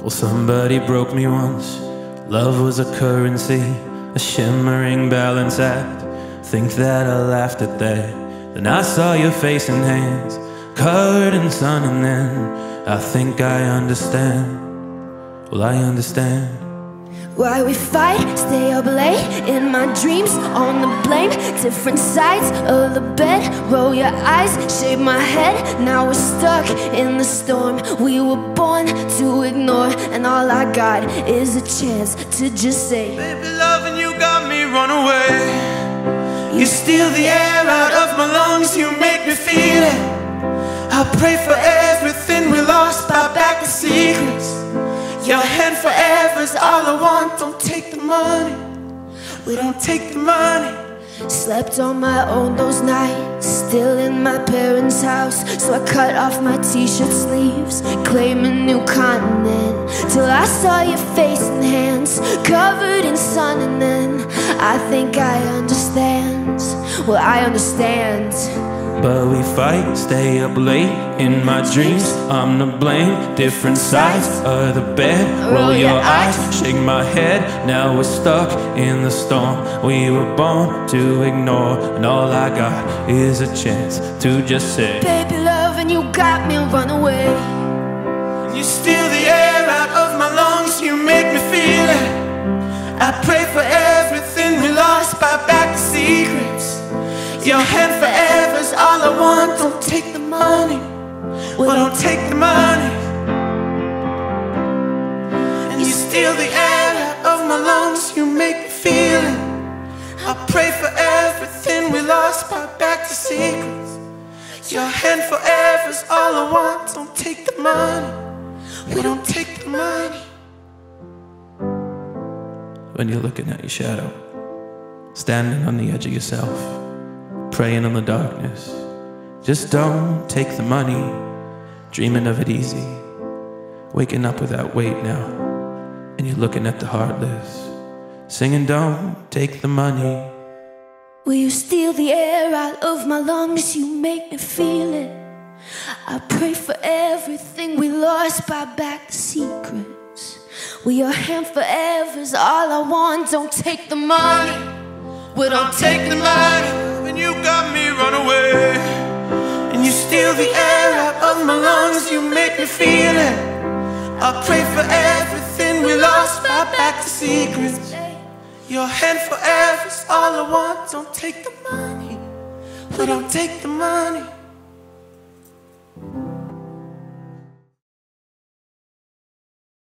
Well, somebody broke me once. Love was a currency, a shimmering balance act. Think that I laughed at that. Then I saw your face and hands covered in sun, and then I think I understand. Well, I understand. Why we fight, stay up late in my dreams on the blame Different sides of the bed, roll your eyes, shave my head Now we're stuck in the storm we were born to ignore And all I got is a chance to just say Baby, loving you got me run away You steal the air out of my lungs, you make me feel it I pray for everything we lost, buy back the secrets your hand forever's all I want. Don't take the money. We don't take the money. Slept on my own those nights, still in my parents' house. So I cut off my t-shirt sleeves, claim a new continent. Till I saw your face and hands covered in sun, and then I think I understand. Well, I understand. But we fight, stay up late in my dreams. I'm to blame. Different sides of the bed. Roll your eyes, shake my head. Now we're stuck in the storm. We were born to ignore, and all I got is a chance to just say, Baby, love, and you got me run away. You steal the air out of my lungs, you make me feel it. I pray for everything we lost, buy back the secrets. Your hand forever's all I want. Don't take the money. Well, don't take the money. And you steal the air out of my lungs. You make me feel it. I pray for everything we lost. Buy back to secrets. Your hand forever is all I want. Don't take the money. We don't take the money. When you're looking at your shadow, standing on the edge of yourself praying in the darkness. Just don't take the money, dreaming of it easy. Waking up with that weight now, and you're looking at the heartless, singing, Don't take the money. Will you steal the air out of my lungs? You make me feel it. I pray for everything we lost, buy back secrets. Will your hand forever's all I want? Don't take the money. Well, don't take the money me. I pray for everything we lost, buy back the secrets. Your hand forever's all I want. Don't take the money, we don't take the money.